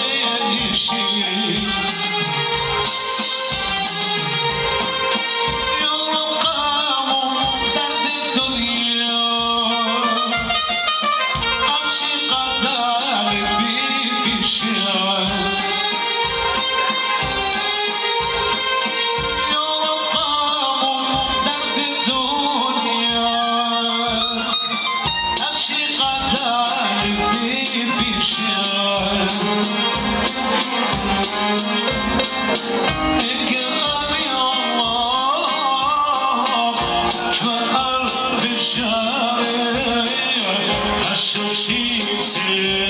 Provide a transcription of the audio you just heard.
Israel so she said.